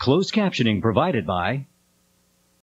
Closed captioning provided by